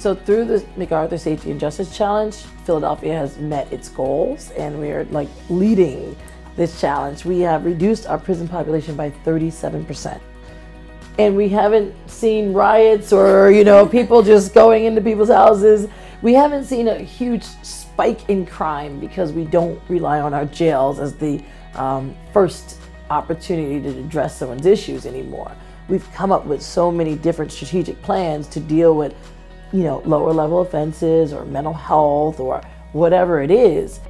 So through the MacArthur Safety and Justice Challenge, Philadelphia has met its goals and we are like leading this challenge. We have reduced our prison population by 37%. And we haven't seen riots or, you know, people just going into people's houses. We haven't seen a huge spike in crime because we don't rely on our jails as the um, first opportunity to address someone's issues anymore. We've come up with so many different strategic plans to deal with, you know, lower level offenses or mental health or whatever it is.